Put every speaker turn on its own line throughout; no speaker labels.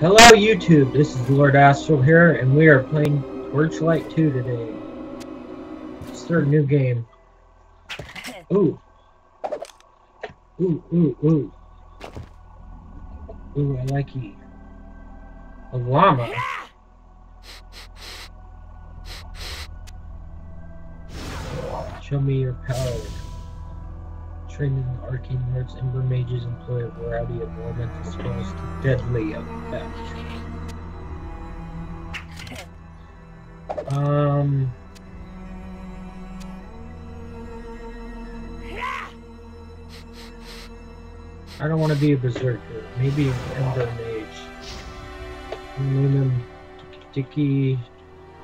Hello YouTube, this is Lord Astral here, and we are playing Torchlight 2 today. Start a new game. Ooh. Ooh, ooh, ooh. Ooh, I like you. A llama? Show me your power. Trained in the arcane arts, Ember mages employ a variety of elemental spells to deadly effect. Um. I don't want to be a berserker. Maybe an Ember mage. Name him Dicky.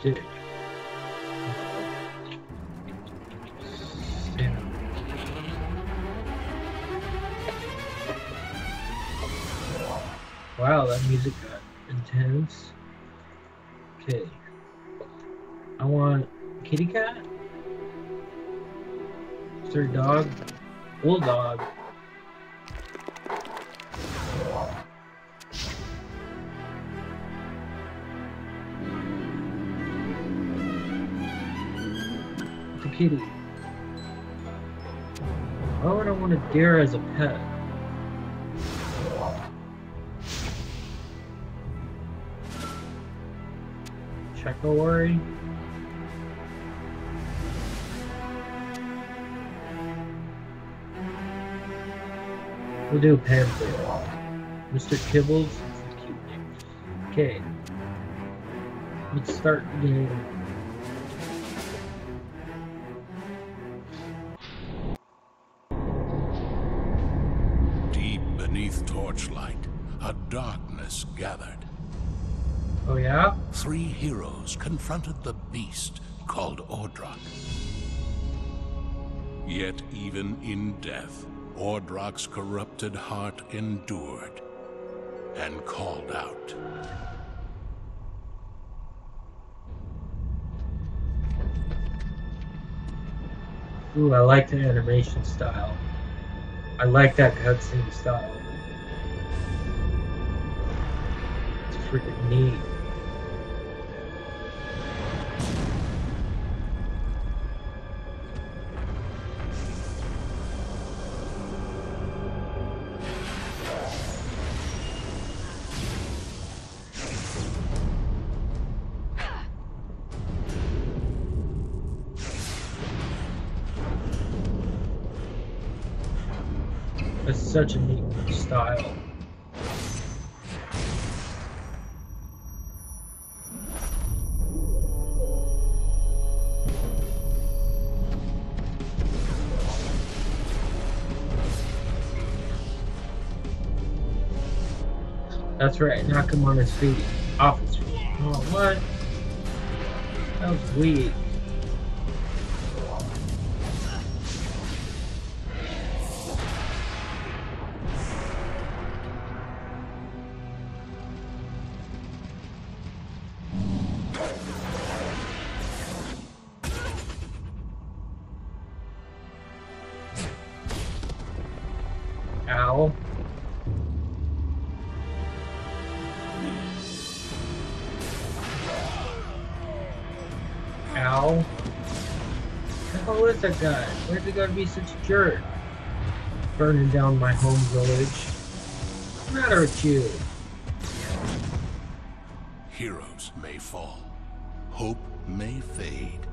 Dick. Wow, that music got intense. Okay. I want kitty cat. A dog? Bulldog. The kitty. Why would I want a deer as a pet? Chakawary. We'll do a Panther. Mr. Kibbles. That's a cute name. Okay. Let's start the game.
Deep beneath torchlight, a darkness gathered.
Oh yeah?
Three heroes confronted the beast called Ordrak. Yet even in death, Ordrak's corrupted heart endured and called out.
Ooh, I like the animation style. I like that cutscene style. It's freaking neat. Such a neat style. That's right, knock him on his feet. Off his feet. Oh, what? That was weak. Ow. The hell is that guy? Where's he gonna be such a jerk? Burning down my home village. What's the matter with you?
Heroes may fall, hope may fade,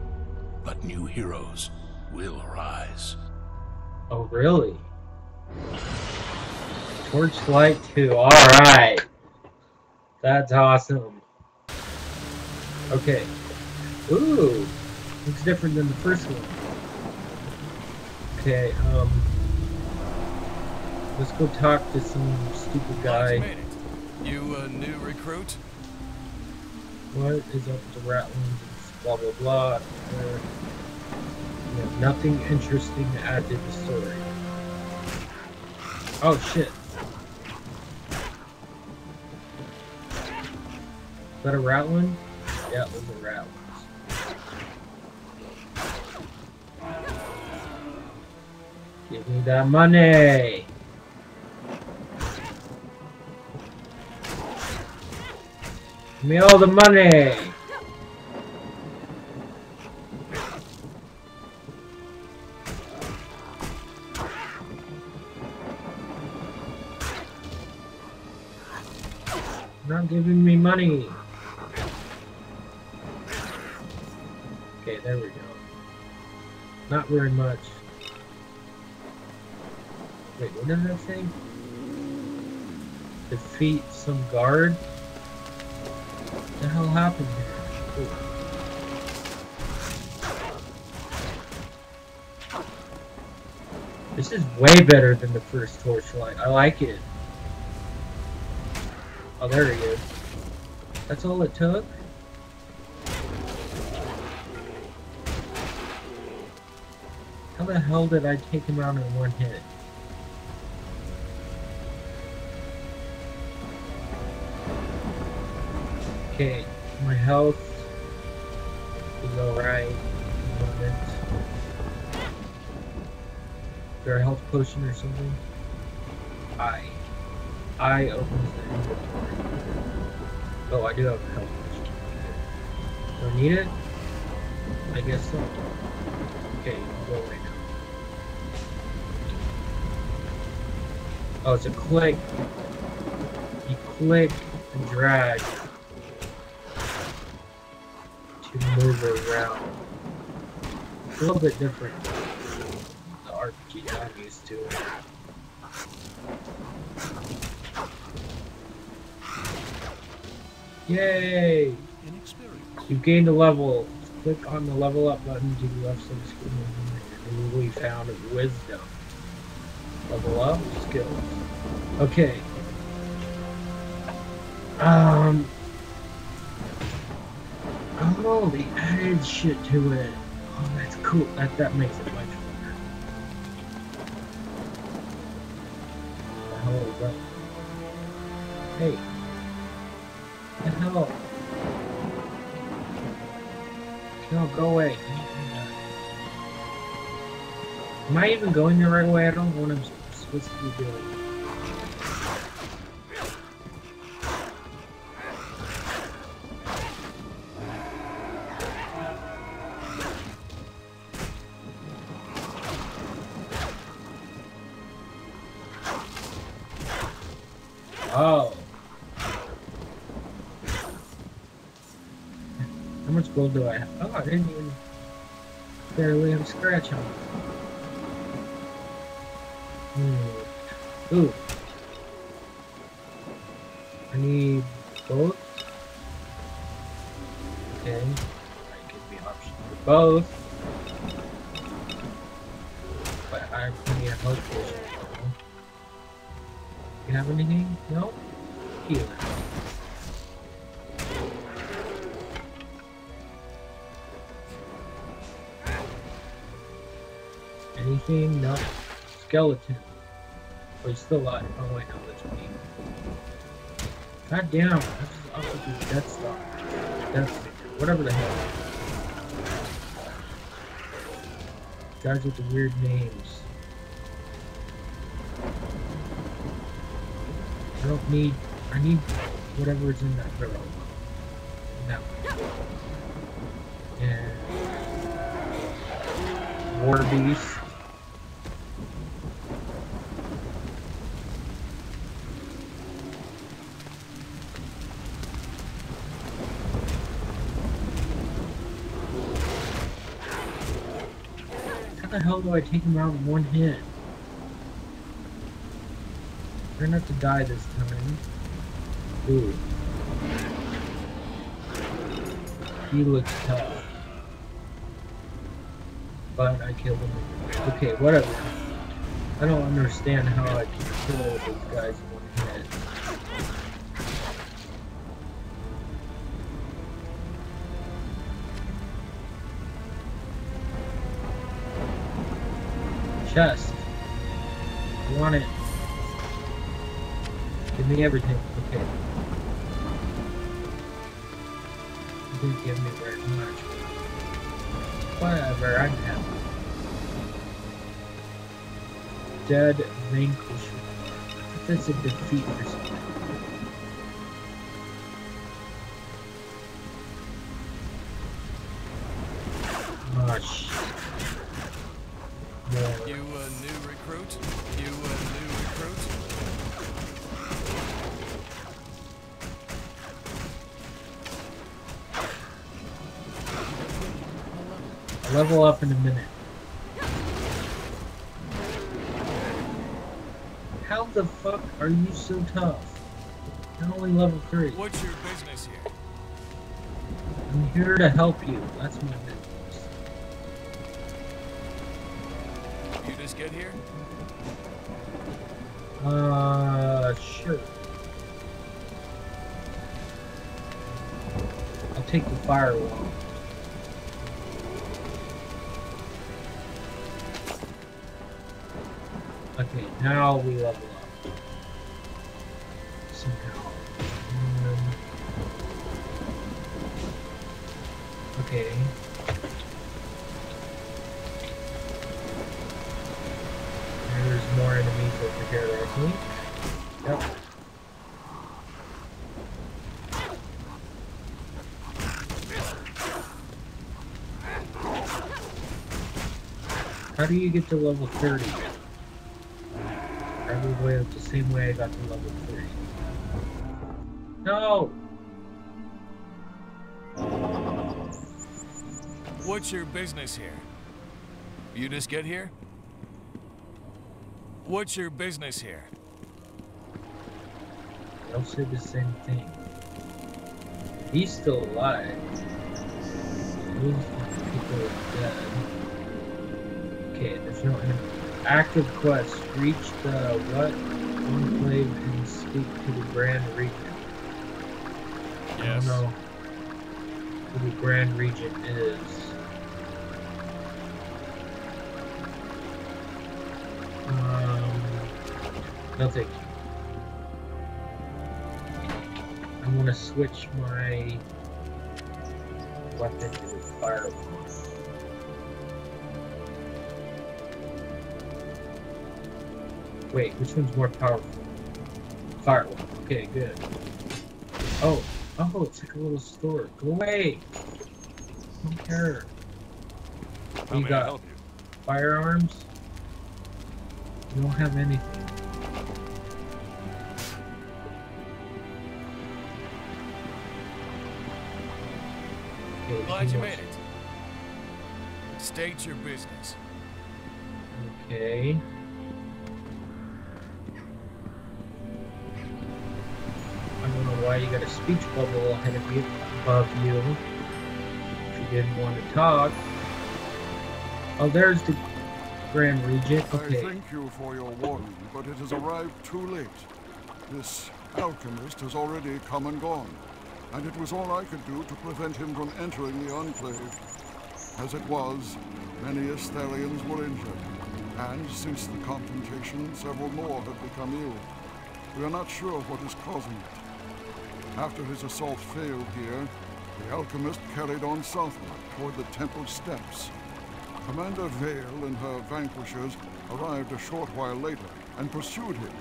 but new heroes will rise.
Oh, really? Torchlight 2. Alright. That's awesome. Okay. Ooh. Looks different than the first one. Okay, um. Let's go talk to some stupid guy.
You a new recruit?
What is up with the Ratlings? Blah blah blah. Uh, you have nothing interesting to add to the story. Oh shit. Is that a Ratling? Yeah, those a Ratlings. Give me that money! Give me all the money! Not giving me money. Okay, there we go. Not very much. Wait, what that say? Defeat some guard? What the hell happened here? Ooh. This is way better than the first torchlight. I like it. Oh, there he is. That's all it took? How the hell did I take him out in one hit? Okay, my health is alright. Is a health potion or something? I. I opens the inventory. Oh, I do have a health potion. Do I need it? I guess so. Okay, go away now. Oh, it's a click. You click and drag move around. It's a little bit different the RPG I'm used to. Yay! You gained a level. Click on the level up button to the left of the screen and we found wisdom. Level up, skills. Okay. Um. Oh, they added shit to it. Oh, that's cool. That that makes it much better. Hey. The hell? No, go away. Am I even going the right way? I don't know what I'm supposed to be doing. Oh. How much gold do I have? Oh, I didn't even barely have a scratch on it. Hmm. Ooh. Oh wait, no, that's me. God damn, that's just with these Death Star. Death. Whatever the hell. Guys with the weird names. I don't need. I need whatever's in that barrel. No. And War Beast. How the hell do I take him out in one hit? Not to have to die this time. Ooh. He looks tough. But I killed him. Okay, whatever. I don't understand how I can kill all these guys chest. I want it. Give me everything. Okay. You didn't give me very much. Whatever, I'm happy. Dead vanquishment. That's a defeat or something. Oh, shit.
You a new recruit? You a new recruit?
I'll level up in a minute. How the fuck are you so tough? You're only level 3.
What's your business here?
I'm here to help you. That's my business.
Just get here?
Uh, sure. I'll take the firewall. Okay, now we level up. Think. Yep. How do you get to level 30? Probably the same way I got to level 3. No!
What's your business here? You just get here? What's your business here?
They'll say the same thing. He's still alive. Those people are dead. Okay, there's no active quest. Reach the what enclave and speak to the Grand Regent. I don't know who the Grand Regent is. No thank you. I'm gonna switch my weapon to fireball. Wait, which one's more powerful? Fireball. Okay, good. Oh, oh, it's like a little store. Go away. I don't care.
How
You got
help you?
firearms? You don't have anything.
Glad you
wants-
made it. State your business.
Okay. I don't know why you got a speech bubble ahead of you, above you. If you didn't want to talk. Oh, there's the Grand Regent.
I
Okay.
thank you for your warning, but it has arrived too late. This alchemist has already come and gone, and it was all I could do to prevent him from entering the Enclave. As it was, many Estherians were injured, and since the confrontation, several more have become ill. We are not sure what is causing it. After his assault failed here, the alchemist carried on southward toward the temple steps. Commander Vale and her vanquishers arrived a short while later and pursued him,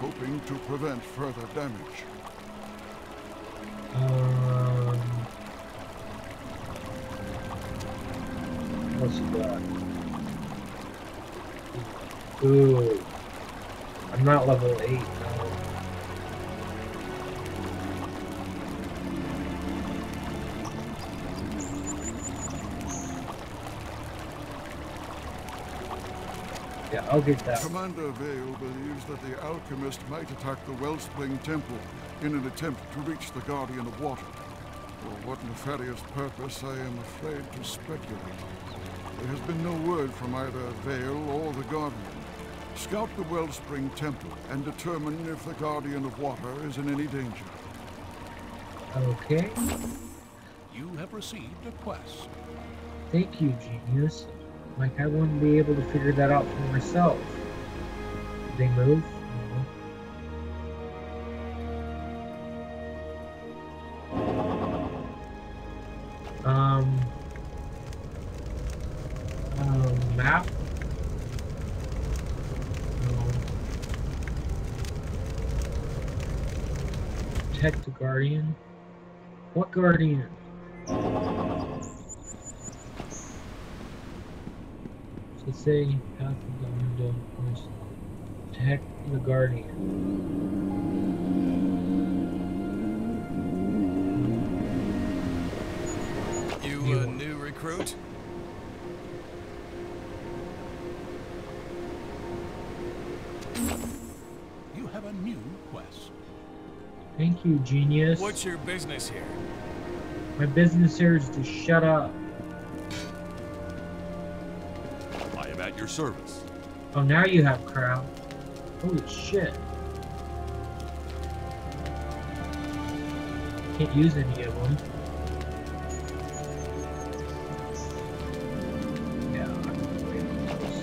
hoping to prevent further damage.
Um. What's he got? Ooh. I'm not level 8 now. Yeah, I'll get that.
Commander Vale believes that the alchemist might attack the Wellspring Temple in an attempt to reach the Guardian of Water. For what nefarious purpose, I am afraid to speculate. There has been no word from either Vale or the Guardian. Scout the Wellspring Temple and determine if the Guardian of Water is in any danger.
Okay.
You have received a quest.
Thank you, genius. Like, I wouldn't be able to figure that out for myself. Did they move? Guardian? Let's say Path of the Window was Protect the Guardian.
You
You
a
are.
new recruit?
You have a new quest.
Thank you, genius.
What's your business here?
My business here is to shut up.
I am at your service.
Oh, now you have crowd. Holy shit. Can't use any of them. Yeah, I'm way close.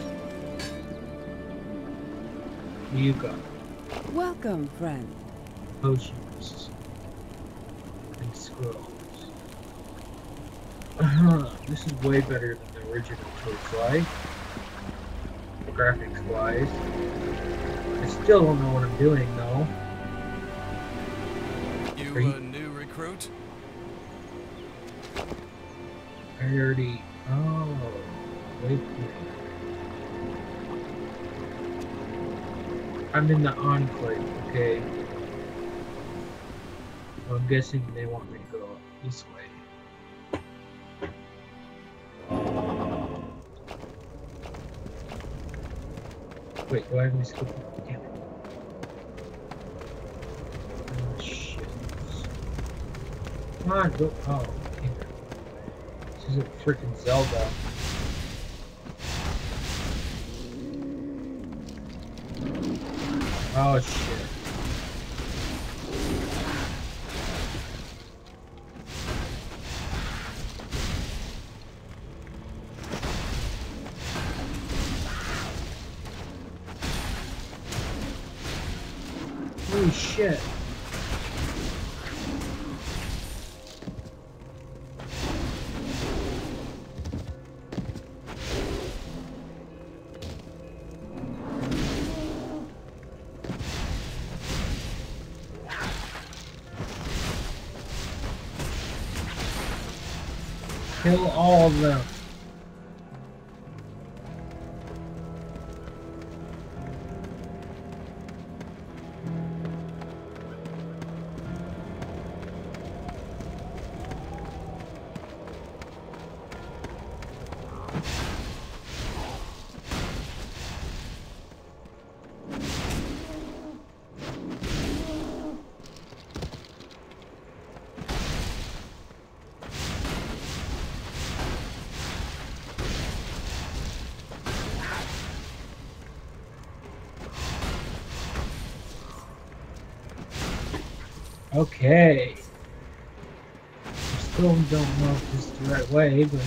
What do you got?
Welcome, friend.
Potions. And scrolls. This is way better than the original Torchlight. Graphics wise. I still don't know what I'm doing though.
You- a new recruit?
I already. Oh, wait I'm in the enclave. Okay. I'm guessing they want me to go this way. Wait, I have any? Damn it. Oh, shit. Come on, go. Oh, damn it. This is a freaking Zelda. Oh shit. Okay. I still don't know if this is the right way, but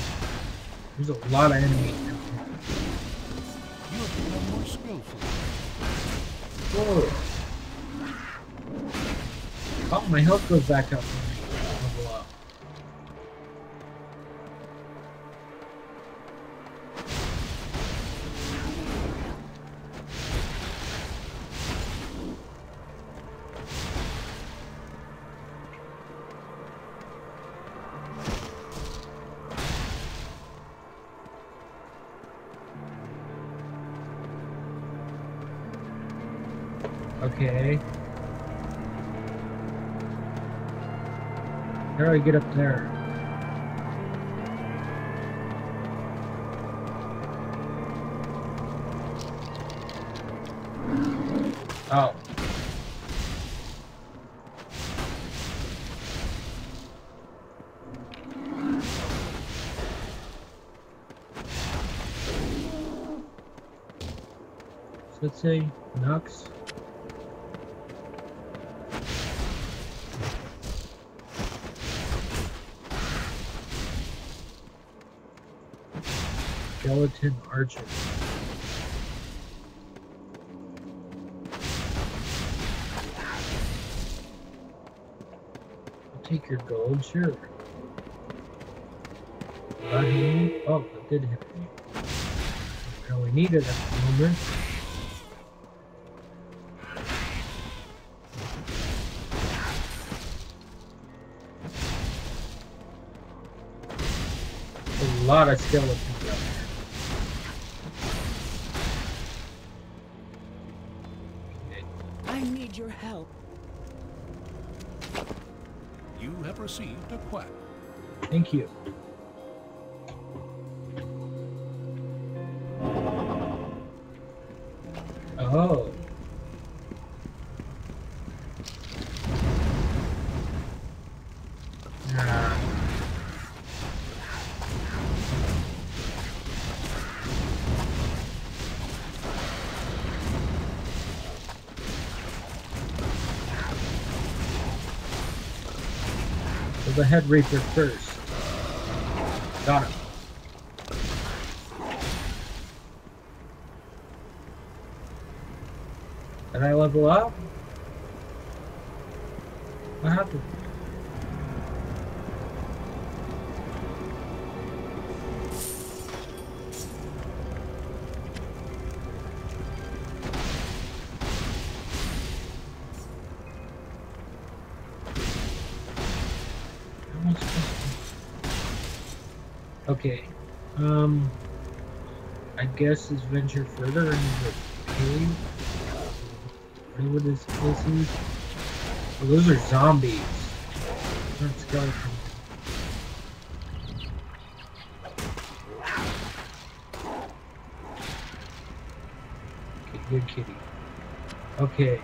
there's a lot of enemies down
You have become more skillful.
here. Whoa. Oh, my health goes back up Okay. How do I get up there? Oh. Let's say Nux. Skeleton Archer. I'll take your gold, sure. Me? Oh, that did hit me. I really need it at the moment. A lot of skeletons
You have received a quack.
Thank you. The head reaper first. Got him. Did I level up? Guess let's venture further into the cave. Whatever this place is. Oh, those are zombies. Those aren't skeletons. Okay, good kitty. Okay.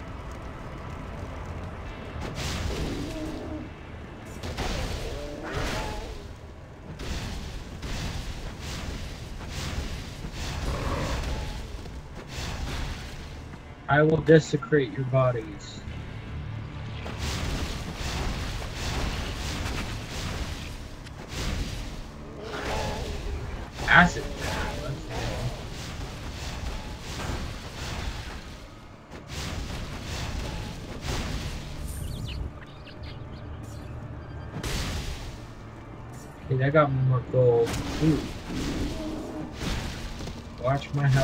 I will desecrate your bodies. Acid. Okay, that got more gold. Ooh. Watch my health.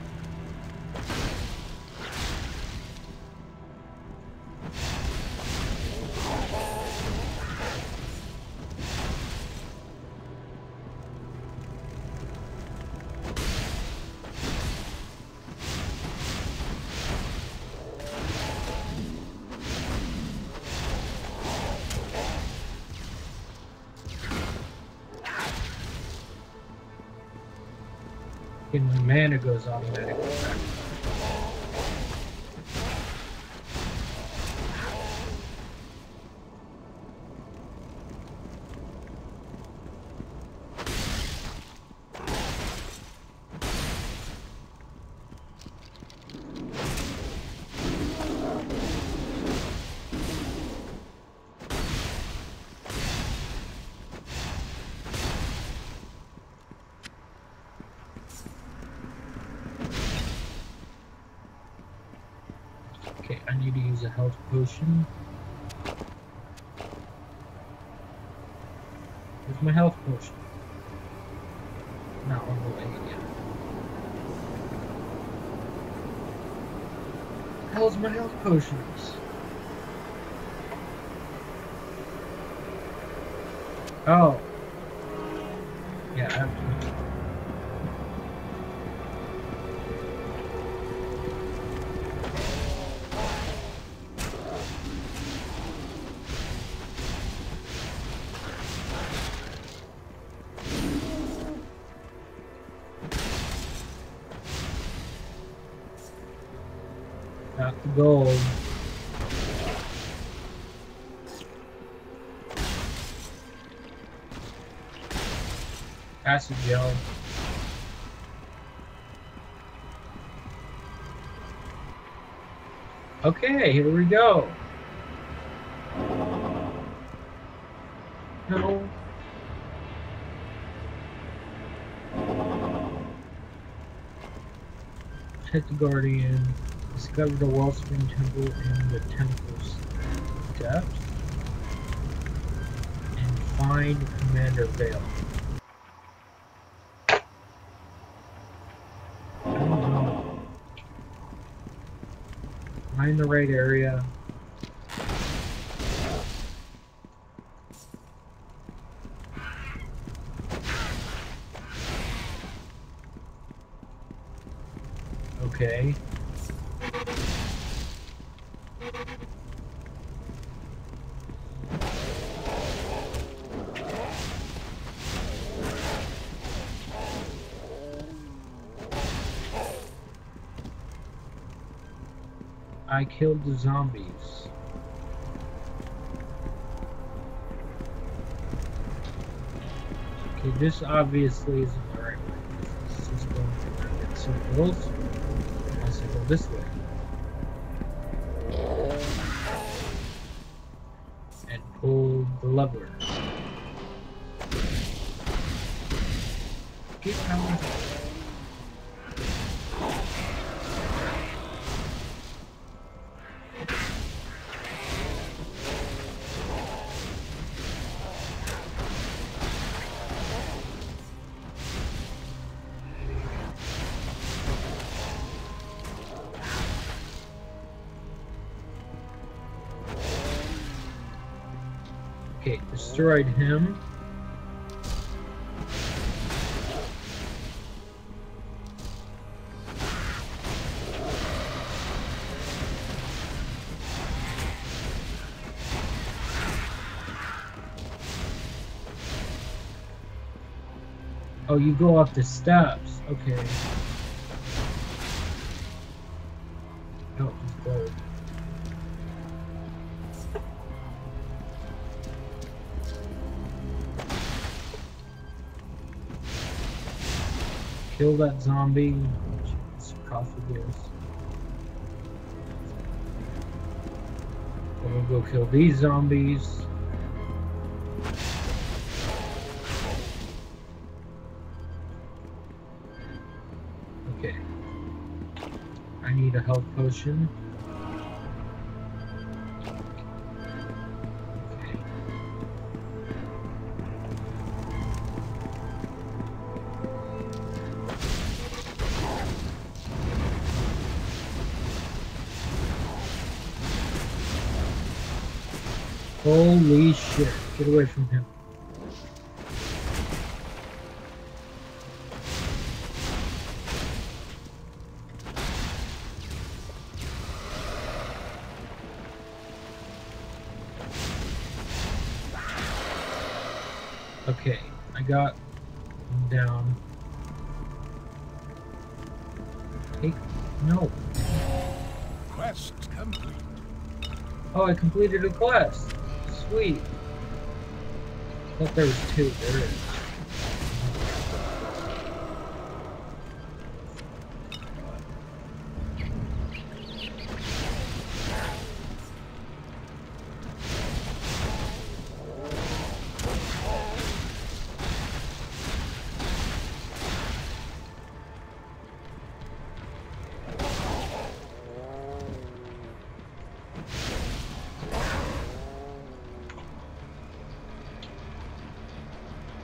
mana goes automatically back. Okay, I need to use a health potion. Where's my health potion? Not on the way again. How's my health potions? Oh. Okay, here we go. No. protect the Guardian, discover the Wellspring Temple and the Temple's depths, and find Commander Vale. Find the right area. Okay. I killed the zombies. Okay, this obviously isn't the right way. This is going around in circles. Unless I go this way. And pull the lever. Destroyed him. Oh, you go up the steps. Okay. Kill that zombie. Sarcophagus. Then we'll go kill these zombies. Okay. I need a health potion. Holy shit. Get away from him. Okay, I got him down. Take no.
Quest complete.
Oh, I completed a quest. Sweet. I thought there was two. There is.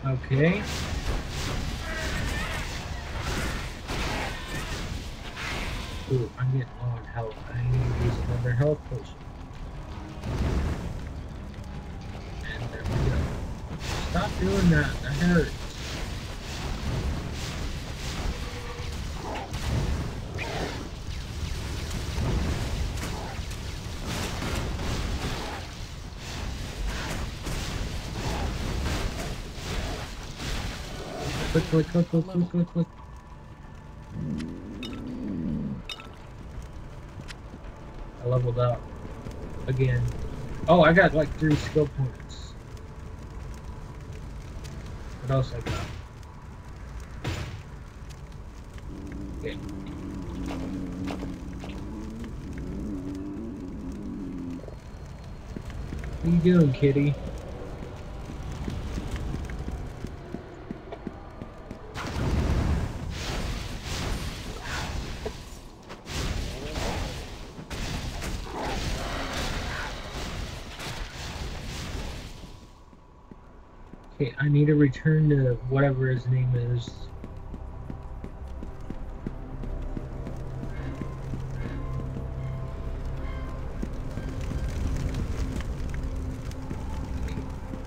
Okay. Ooh, I'm getting low on health. I need to use another health potion. And there we go. Stop doing that. That hurts. Click, click, click, click, click, click, click. I leveled up. Again. Oh, I got like three skill points. What else I got? Okay. What you doing, kitty? Okay, I need to return to whatever his name is.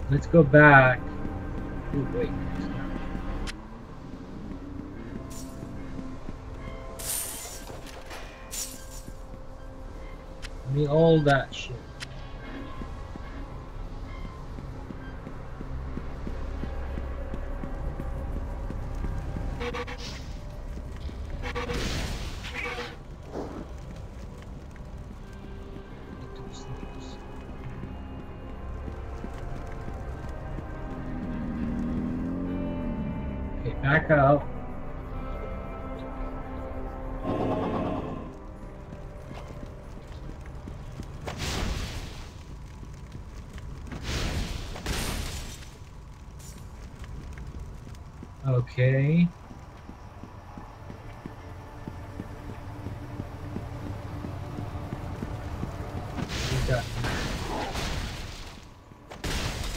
Let's go back. Ooh, wait. Me all that shit.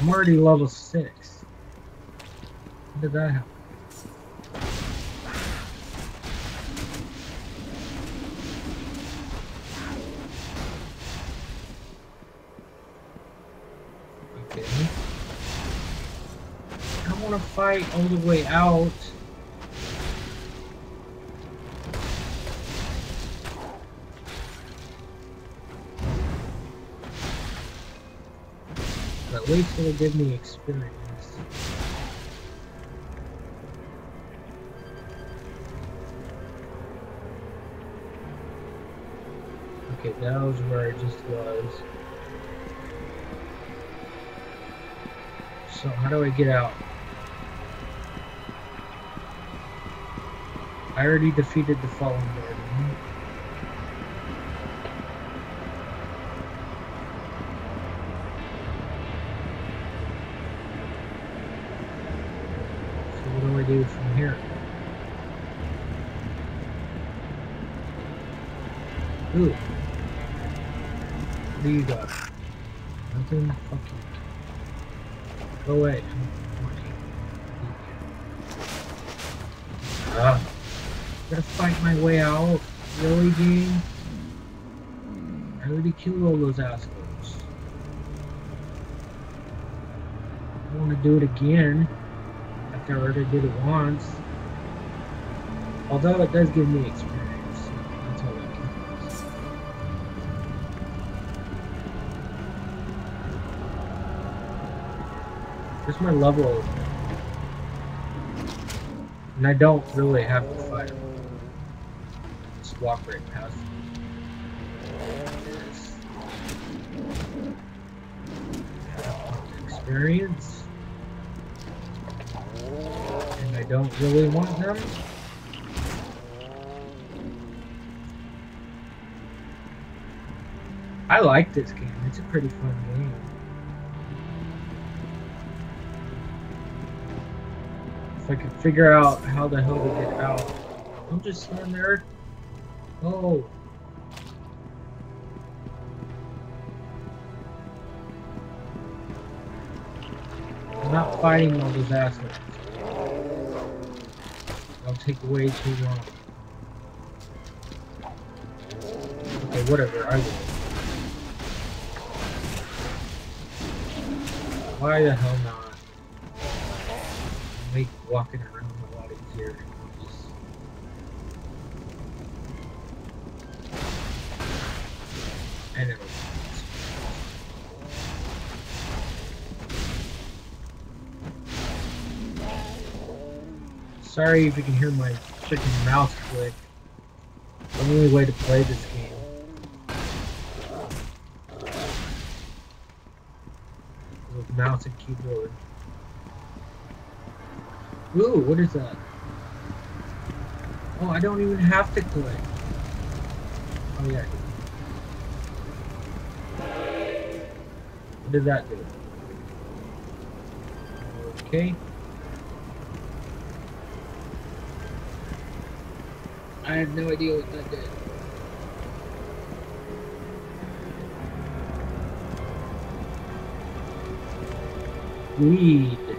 I'm already level six. When did that happen? Okay. I want to fight all the way out. Wait till they give me experience. Okay, that was where I just was. So how do I get out? I already defeated the Fallen Guardian. So what do I do from here? Ooh. What do you got? Nothing? Fuck you. Go away. Ah. Gotta fight my way out. Really, game? I already killed all those assholes. I want to do it again. After I already did it once. Although it does give me experience. Where's my level? And I don't really have to fight. Just walk right past. Experience. And I don't really want them. I like this game. It's a pretty fun game. If I could figure out how the hell to get out. I'm just sitting there. Oh. I'm not fighting all those assholes. That'll take way too long. Okay, whatever, I will. Why the hell not? Make walking around a lot easier. And it'll Sorry if you can hear my chicken mouse click. The only way to play this game. With mouse and keyboard. Ooh, what is that? Oh, I don't even have to click. Oh yeah. What did that do? Okay. I have no idea what that did. Weed.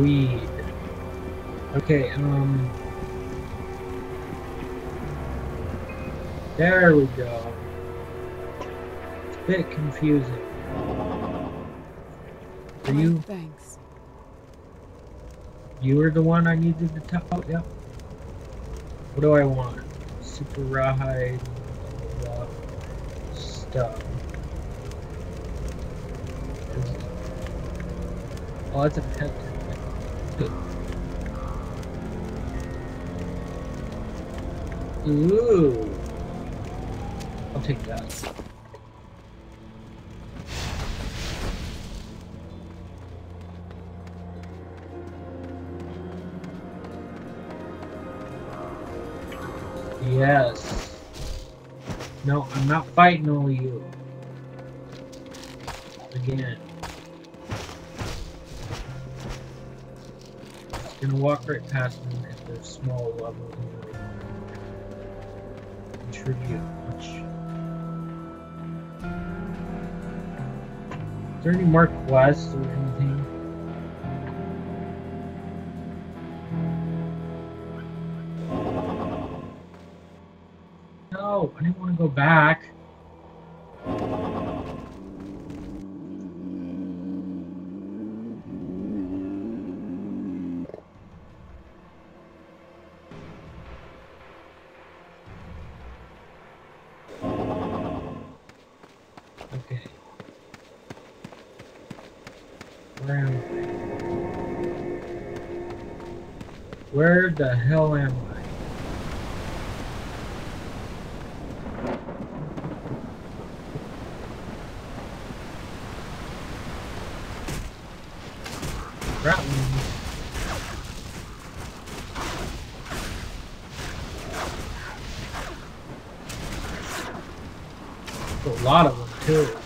Weed. Okay, um... There we go. It's a bit confusing. Are you,
Thanks.
you were the one I needed to talk. Oh, yep. What do I want? Super rawhide, blah, stuff. Oh, that's a pet. Ooh. I'll take that. Yes. No, I'm not fighting all you. Again. Just gonna walk right past them at their small level Is there any more quests or anything? No, I didn't want to go back. The hell am I? Ratling. A lot of them too.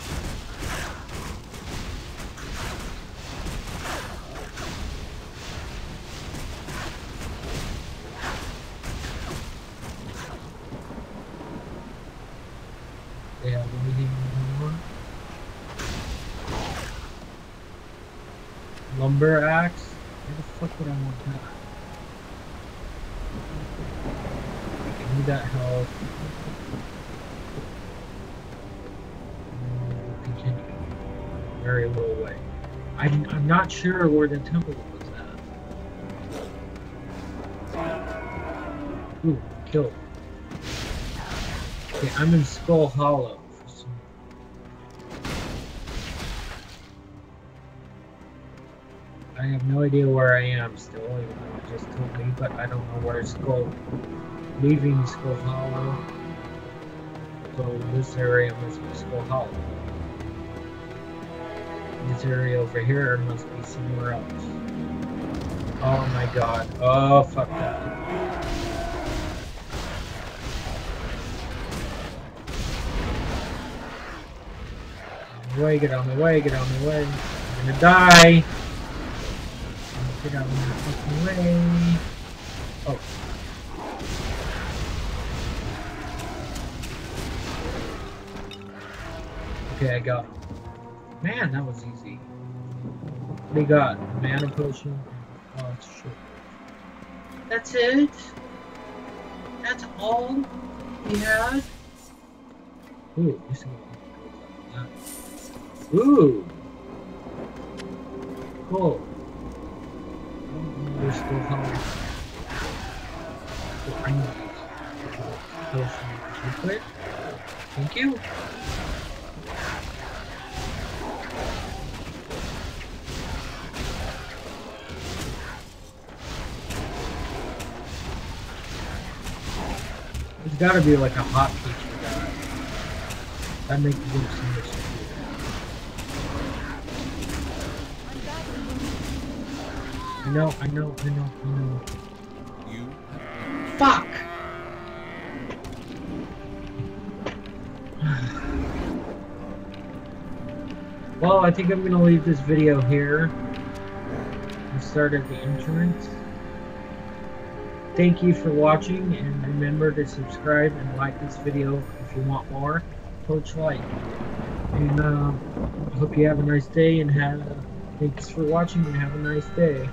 They have anything more? Lumber axe? Where the fuck would I want that? Give me that. Mm, Continue. Very low way. I'm, I'm not sure where the temple was at. Ooh, killed. Okay, I'm in Skull Hollow. No idea where I am still, it just told me, but I don't know where Skull. Leaving Skull Hollow. So this area must be Skull Hollow. This area over here must be somewhere else. Oh my god. Oh, fuck that. Way, get on my way, get on my way. I'm gonna die. Get out of fucking way. Oh. Okay, I got him. Man, that was easy. What do you got? Mana potion? Oh, shit. That's it? That's all we had? Ooh, this. Ooh! Cool. We're still. Oh, I need. Thank you. There's gotta be like a hotkey for that. That makes look so much easier. I know, I know, I know, I know.
You
Fuck! well, I think I'm gonna leave this video here. We start at the entrance. Thank you for watching, and remember to subscribe and like this video if you want more Torchlight. And uh, I hope you have a nice day, and have thanks for watching, and have a nice day.